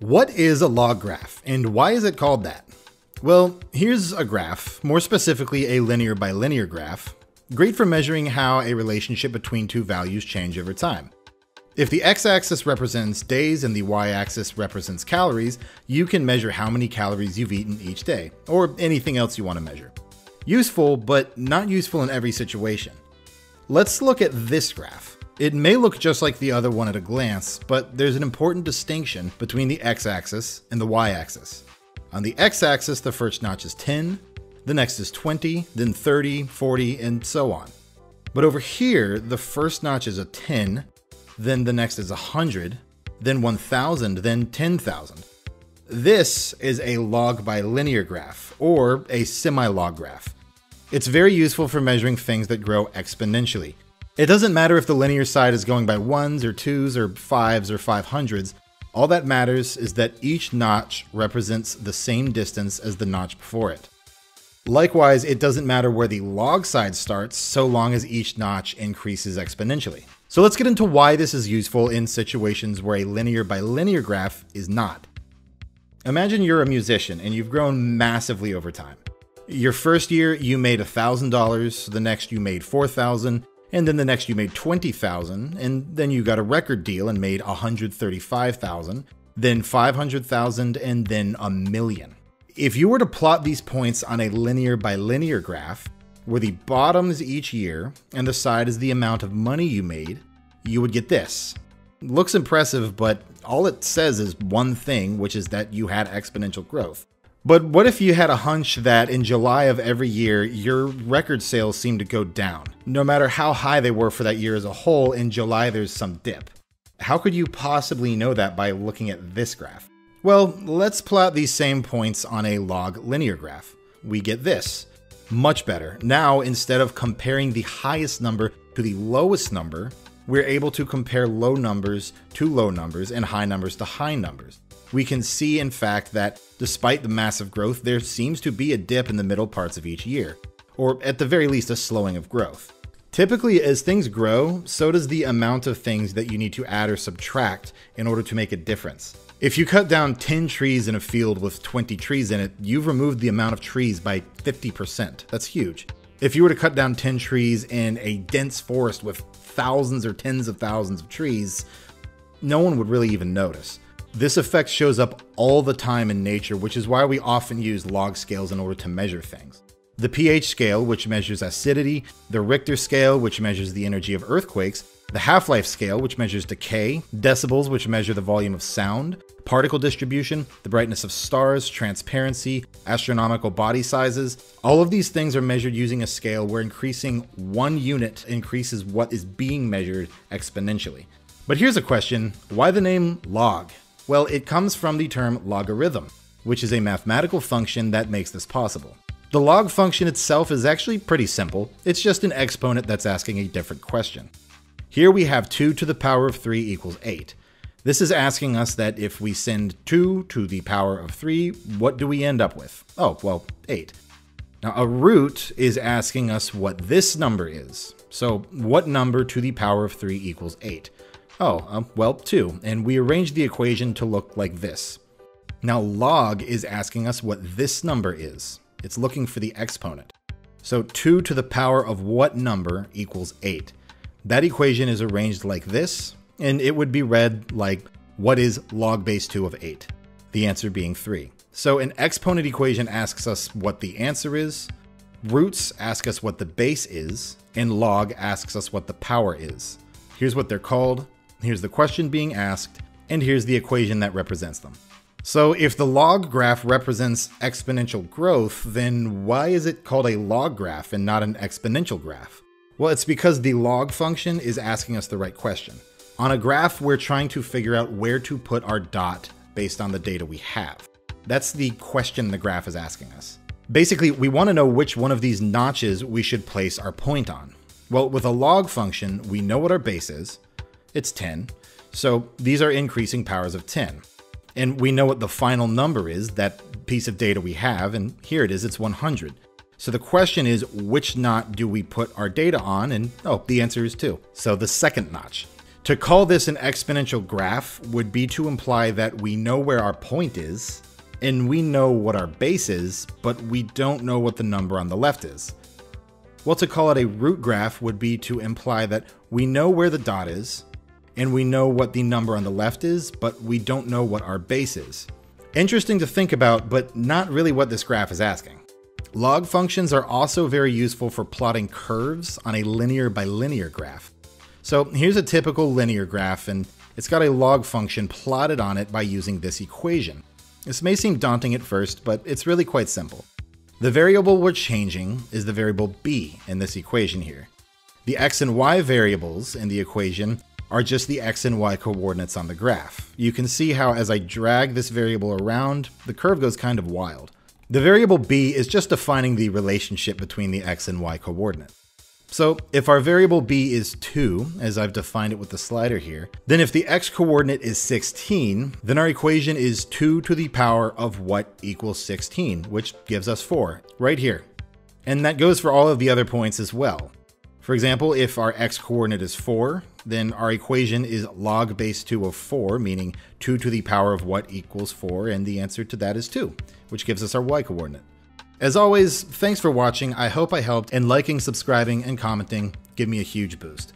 What is a log graph, and why is it called that? Well, here's a graph, more specifically a linear by linear graph, great for measuring how a relationship between two values change over time. If the x-axis represents days and the y-axis represents calories, you can measure how many calories you've eaten each day, or anything else you want to measure. Useful, but not useful in every situation. Let's look at this graph. It may look just like the other one at a glance, but there's an important distinction between the x-axis and the y-axis. On the x-axis, the first notch is 10, the next is 20, then 30, 40, and so on. But over here, the first notch is a 10, then the next is 100, then 1000, then 10,000. This is a log by linear graph, or a semi-log graph. It's very useful for measuring things that grow exponentially, it doesn't matter if the linear side is going by ones or twos or fives or five hundreds. All that matters is that each notch represents the same distance as the notch before it. Likewise, it doesn't matter where the log side starts so long as each notch increases exponentially. So let's get into why this is useful in situations where a linear by linear graph is not. Imagine you're a musician and you've grown massively over time. Your first year you made $1,000, the next you made 4,000, and then the next you made 20,000 and then you got a record deal and made 135,000, then 500,000 and then a million. If you were to plot these points on a linear by linear graph, where the bottom is each year and the side is the amount of money you made, you would get this. Looks impressive, but all it says is one thing, which is that you had exponential growth. But what if you had a hunch that in July of every year, your record sales seem to go down? No matter how high they were for that year as a whole, in July there's some dip. How could you possibly know that by looking at this graph? Well, let's plot these same points on a log linear graph. We get this. Much better. Now, instead of comparing the highest number to the lowest number, we're able to compare low numbers to low numbers and high numbers to high numbers we can see, in fact, that despite the massive growth, there seems to be a dip in the middle parts of each year, or at the very least, a slowing of growth. Typically, as things grow, so does the amount of things that you need to add or subtract in order to make a difference. If you cut down 10 trees in a field with 20 trees in it, you've removed the amount of trees by 50%. That's huge. If you were to cut down 10 trees in a dense forest with thousands or tens of thousands of trees, no one would really even notice. This effect shows up all the time in nature, which is why we often use log scales in order to measure things. The pH scale, which measures acidity, the Richter scale, which measures the energy of earthquakes, the half life scale, which measures decay, decibels, which measure the volume of sound, particle distribution, the brightness of stars, transparency, astronomical body sizes. All of these things are measured using a scale where increasing one unit increases what is being measured exponentially. But here's a question why the name log? Well, it comes from the term logarithm, which is a mathematical function that makes this possible. The log function itself is actually pretty simple, it's just an exponent that's asking a different question. Here we have 2 to the power of 3 equals 8. This is asking us that if we send 2 to the power of 3, what do we end up with? Oh, well, 8. Now, a root is asking us what this number is. So, what number to the power of 3 equals 8? Oh, um, well, 2, and we arranged the equation to look like this. Now log is asking us what this number is. It's looking for the exponent. So 2 to the power of what number equals 8? That equation is arranged like this, and it would be read like, what is log base 2 of 8? The answer being 3. So an exponent equation asks us what the answer is, roots ask us what the base is, and log asks us what the power is. Here's what they're called here's the question being asked, and here's the equation that represents them. So if the log graph represents exponential growth, then why is it called a log graph and not an exponential graph? Well, it's because the log function is asking us the right question. On a graph, we're trying to figure out where to put our dot based on the data we have. That's the question the graph is asking us. Basically, we want to know which one of these notches we should place our point on. Well, with a log function, we know what our base is, it's 10. So these are increasing powers of 10. And we know what the final number is, that piece of data we have, and here it is, it's 100. So the question is, which knot do we put our data on? And oh, the answer is 2. So the second notch. To call this an exponential graph would be to imply that we know where our point is, and we know what our base is, but we don't know what the number on the left is. Well, to call it a root graph would be to imply that we know where the dot is, and we know what the number on the left is, but we don't know what our base is. Interesting to think about, but not really what this graph is asking. Log functions are also very useful for plotting curves on a linear by linear graph. So here's a typical linear graph, and it's got a log function plotted on it by using this equation. This may seem daunting at first, but it's really quite simple. The variable we're changing is the variable b in this equation here. The x and y variables in the equation are just the x and y coordinates on the graph. You can see how as I drag this variable around, the curve goes kind of wild. The variable b is just defining the relationship between the x and y coordinate. So if our variable b is 2, as I've defined it with the slider here, then if the x coordinate is 16, then our equation is 2 to the power of what equals 16, which gives us 4, right here. And that goes for all of the other points as well. For example, if our x coordinate is 4, then our equation is log base 2 of 4, meaning 2 to the power of what equals 4, and the answer to that is 2, which gives us our y coordinate. As always, thanks for watching. I hope I helped, and liking, subscribing, and commenting give me a huge boost.